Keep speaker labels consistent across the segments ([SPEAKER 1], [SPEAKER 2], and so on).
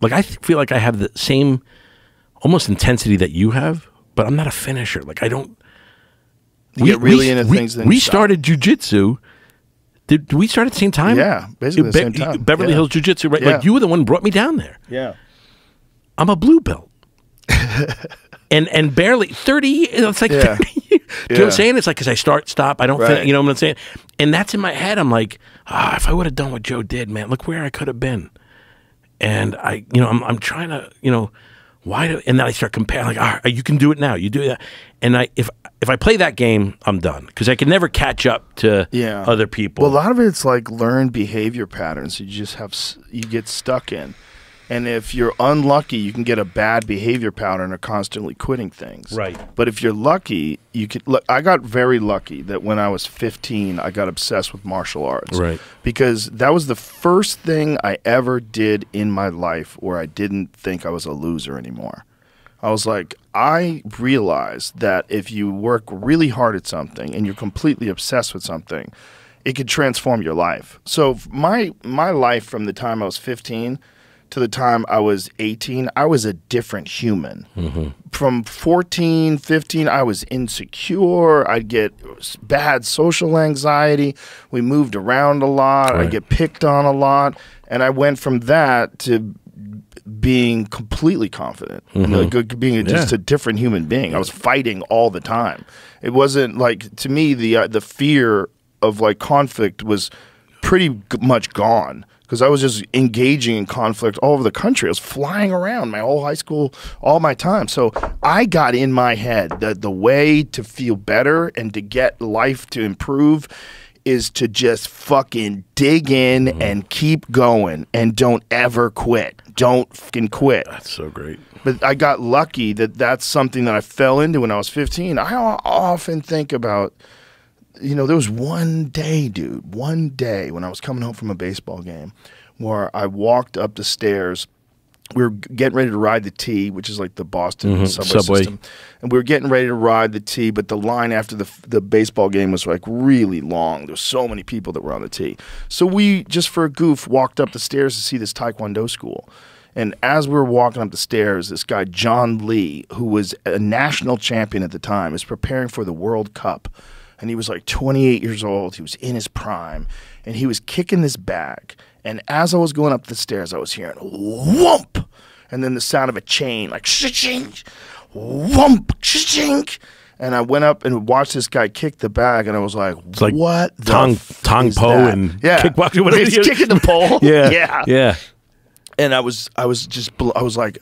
[SPEAKER 1] Like I th- feel like I have the same almost intensity that you have, but I'm not a finisher. Like I don't.
[SPEAKER 2] You get really into
[SPEAKER 1] we,
[SPEAKER 2] things, then
[SPEAKER 1] we started jujitsu. Did, did we start at the same time?
[SPEAKER 2] Yeah, basically the
[SPEAKER 1] Be-
[SPEAKER 2] same time.
[SPEAKER 1] Beverly
[SPEAKER 2] Yeah.
[SPEAKER 1] Hills Jiu Jitsu, right?
[SPEAKER 2] Yeah.
[SPEAKER 1] Like you were the one who brought me down there.
[SPEAKER 2] Yeah.
[SPEAKER 1] I'm a blue belt. and and barely 30 you it's like
[SPEAKER 2] Yeah.
[SPEAKER 1] 30 you know what I'm saying? It's like because I start, stop, I don't
[SPEAKER 2] Right.
[SPEAKER 1] fin- you know what I'm saying? And that's in my head. I'm like, ah, if I would have done what Joe did, man, look where I could have been. And I, you know, I'm, I'm trying to, you know, why do, and then I start comparing, like, ah, you can do it now, you do that. And I, if, if I play that game, I'm done because I can never catch up to
[SPEAKER 2] Yeah.
[SPEAKER 1] other people.
[SPEAKER 2] Well, a lot of it's like learned behavior patterns. You just have you get stuck in, and if you're unlucky, you can get a bad behavior pattern of constantly quitting things.
[SPEAKER 1] Right.
[SPEAKER 2] But if you're lucky, you could. Look, I got very lucky that when I was 15, I got obsessed with martial arts.
[SPEAKER 1] Right.
[SPEAKER 2] Because that was the first thing I ever did in my life where I didn't think I was a loser anymore. I was like, I realized that if you work really hard at something and you're completely obsessed with something, it could transform your life. So my my life from the time I was 15 to the time I was 18, I was a different human. From 14, 15, I was insecure. I'd get bad social anxiety. We moved around a lot.
[SPEAKER 1] Right.
[SPEAKER 2] I'd get picked on a lot. And I went from that to being completely confident, like uh, being just
[SPEAKER 1] Yeah.
[SPEAKER 2] a different human being. I was fighting all the time. It wasn't like to me the uh, the fear of like conflict was pretty much gone because I was just engaging in conflict all over the country. I was flying around my whole high school, all my time. So I got in my head that the way to feel better and to get life to improve is to just fucking dig in mm-hmm. and keep going and don't ever quit. Don't fucking quit.
[SPEAKER 1] that's so great.
[SPEAKER 2] But I got lucky that that's something that I fell into when I was 15. I often think about, you know, there was one day, dude, one day when I was coming home from a baseball game where I walked up the stairs. We were getting ready to ride the T, which is like the Boston mm-hmm. subway,
[SPEAKER 1] subway.
[SPEAKER 2] system. And we were getting ready to ride the T, but the line after the, the baseball game was like really long. There was so many people that were on the T. So we, just for a goof, walked up the stairs to see this Taekwondo school. And as we were walking up the stairs, this guy, John Lee, who was a national champion at the time, is preparing for the World Cup. And he was like 28 years old. He was in his prime. And he was kicking this bag. And as I was going up the stairs, I was hearing whomp. And then the sound of a chain, like shing, whomp, shing. And I went up and watched this guy kick the bag, and I was like,
[SPEAKER 1] like
[SPEAKER 2] "What the
[SPEAKER 1] Tong-
[SPEAKER 2] f-
[SPEAKER 1] Tong Po
[SPEAKER 2] that?"
[SPEAKER 1] and
[SPEAKER 2] yeah,
[SPEAKER 1] kickboxing, whatever
[SPEAKER 2] He's kicking the pole.
[SPEAKER 1] Yeah.
[SPEAKER 2] yeah,
[SPEAKER 1] Yeah.
[SPEAKER 2] and I was I was just I was like,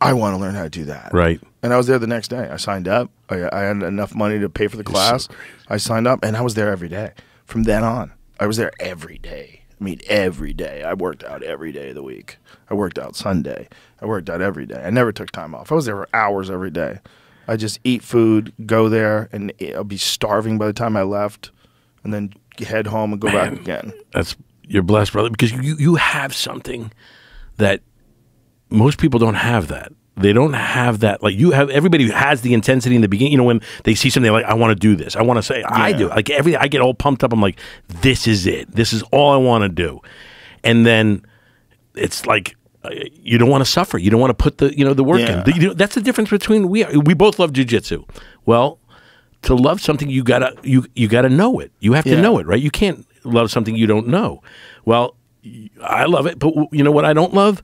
[SPEAKER 2] I want to learn how to do that.
[SPEAKER 1] Right.
[SPEAKER 2] And I was there the next day. I signed up. I, I had enough money to pay for the class. I signed up, and I was there every day. From then on, I was there every day. I mean, every day. I worked out every day of the week. I worked out Sunday. I worked out every day. I never took time off. I was there for hours every day. I just eat food, go there, and I'll be starving by the time I left, and then head home and go back again.
[SPEAKER 1] That's you're blessed, brother, because you you have something that most people don't have. That they don't have that. Like you have, everybody who has the intensity in the beginning. You know, when they see something like, I want to do this. I want to say, I
[SPEAKER 2] Yeah.
[SPEAKER 1] do. Like every, I get all pumped up. I'm like, this is it. This is all I want to do. And then it's like. uh, You don't want to suffer. You don't want to put the you know the work
[SPEAKER 2] Yeah.
[SPEAKER 1] in. The- you know, that's the difference between we we both love jujitsu. Well, to love something you gotta you you gotta know it. You have to know it, right? You can't love something you don't know. Well, i love it, but you know what I don't love?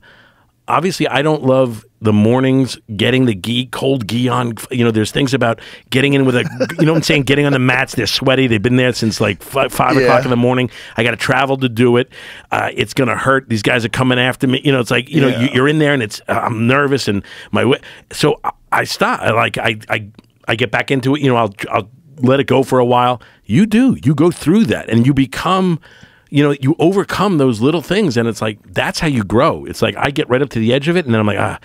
[SPEAKER 1] Obviously, I don't love the mornings getting the gi, cold gi on. You know, there's things about getting in with a, you know what I'm saying? Getting on the mats, they're sweaty. They've been there since like five, five
[SPEAKER 2] Yeah.
[SPEAKER 1] o'clock in the morning. I got to travel to do it. Uh, it's going to hurt. These guys are coming after me. You know, it's like, you know,
[SPEAKER 2] Yeah.
[SPEAKER 1] you, you're in there and it's, uh, I'm nervous and my, so I, I stop. I like, I, I, I get back into it. You know, I'll, I'll let it go for a while. You do. You go through that and you become, you know, you overcome those little things, and it's like that's how you grow. It's like I get right up to the edge of it, and then I'm like, ah,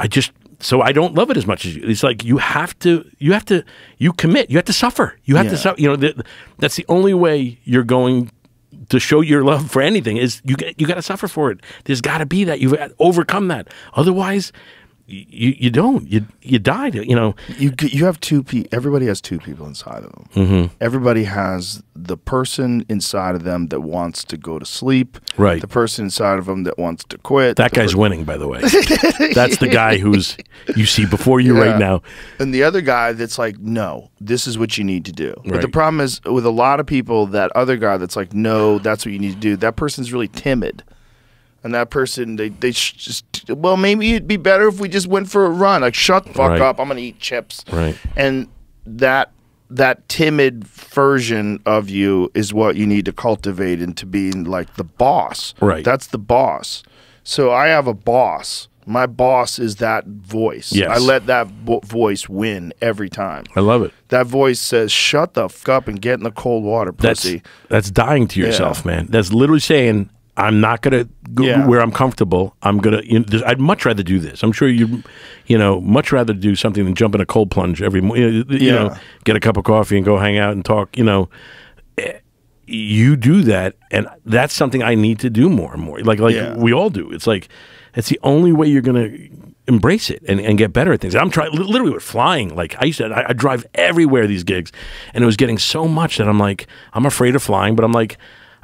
[SPEAKER 1] I just so I don't love it as much as you. It's like you have to, you have to, you commit. You have to suffer. You have to suffer. You know, th- that's the only way you're going to show your love for anything is you get, you got to suffer for it. There's got to be that you've overcome that. Otherwise, you you don't you you died you know
[SPEAKER 2] you you have two people. Everybody has two people inside of them. Mm-hmm. Everybody has the person inside of them that wants to go to sleep.
[SPEAKER 1] Right.
[SPEAKER 2] The person inside of them that wants to quit.
[SPEAKER 1] that guy's winning by the way that's the guy who's you see before you
[SPEAKER 2] Yeah.
[SPEAKER 1] right now
[SPEAKER 2] and the other guy that's like, no, this is what you need to do. But the problem is with a lot of people, that other guy that's like, no, that's what you need to do. That person's really timid. And that person, they, they just, well, maybe it'd be better if we just went for a run. Like, shut the fuck
[SPEAKER 1] Right.
[SPEAKER 2] up. I'm going to eat chips.
[SPEAKER 1] Right.
[SPEAKER 2] And that, that timid version of you is what you need to cultivate into being like the boss.
[SPEAKER 1] Right.
[SPEAKER 2] That's the boss. So I have a boss. My boss is that voice.
[SPEAKER 1] Yes.
[SPEAKER 2] I let that vo- voice win every time.
[SPEAKER 1] I love it
[SPEAKER 2] That voice says, "Shut the fuck up and get in the cold water, pussy."
[SPEAKER 1] that's dying to yourself man that's literally saying I'm not gonna go
[SPEAKER 2] Yeah.
[SPEAKER 1] where I'm comfortable. I'm gonna. You know, this- I'd much rather do this. I'm sure you, you know, much rather do something than jump in a cold plunge every morning. You
[SPEAKER 2] Yeah.
[SPEAKER 1] know, get a cup of coffee and go hang out and talk. You know, Eh, you do that, and that's something I need to do more and more. Like like
[SPEAKER 2] Yeah.
[SPEAKER 1] we all do. It's like it's the only way you're gonna embrace it and, and get better at things. I'm trying literally with flying. Like I used to, I, I drive everywhere these gigs, and it was getting so much that I'm like, I'm afraid of flying, but I'm like,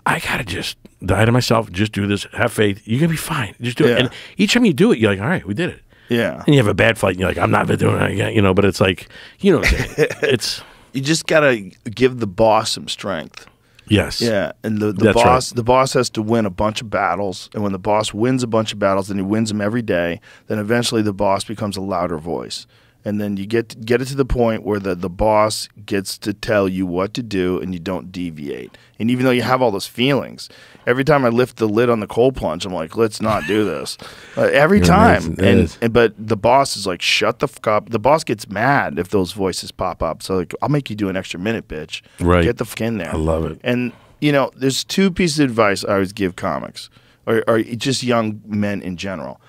[SPEAKER 1] I gotta just die to myself. Just do this. Have faith. You're gonna be fine. Just do
[SPEAKER 2] Yeah.
[SPEAKER 1] it. And each time you do it, you're like, all right, we did it.
[SPEAKER 2] Yeah.
[SPEAKER 1] And you have a bad flight, and you're like, I'm not doing it again. You know, but it's like, you know, what I'm saying? it's
[SPEAKER 2] You just gotta give the boss some strength.
[SPEAKER 1] yes,
[SPEAKER 2] Yeah, and the, the
[SPEAKER 1] That's
[SPEAKER 2] boss the boss has to win a bunch of battles, and when the boss wins a bunch of battles, and he wins them every day, then eventually the boss becomes a louder voice, and then you get get it to the point where the the boss gets to tell you what to do, and you don't deviate. And even though you have all those feelings, every time I lift the lid on the cold plunge, I'm like, let's not do this. Uh, every time, and, and but the boss is like, shut the fuck up. The boss gets mad if those voices pop up. So like, I'll make you do an extra minute, bitch.
[SPEAKER 1] Right.
[SPEAKER 2] Get the fuck in there.
[SPEAKER 1] I love it.
[SPEAKER 2] And you know, there's two pieces of advice I always give comics, or, or just young men in general.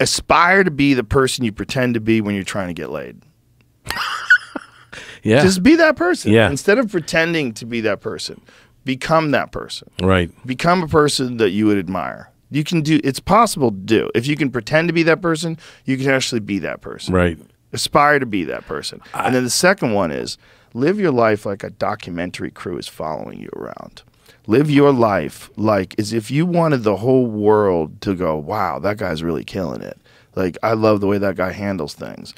[SPEAKER 2] Aspire to be the person you pretend to be when you're trying to get laid.
[SPEAKER 1] yeah,
[SPEAKER 2] Just be that person.
[SPEAKER 1] Yeah.
[SPEAKER 2] Instead of pretending to be that person, become that person.
[SPEAKER 1] right.
[SPEAKER 2] Become a person that you would admire. You can do. It's possible to do. If you can pretend to be that person, you can actually be that person.
[SPEAKER 1] Right.
[SPEAKER 2] Aspire to be that person. and then the second one is live your life like a documentary crew is following you around. Live your life like as if you wanted the whole world to go, wow, that guy's really killing it. Like, I love the way that guy handles things.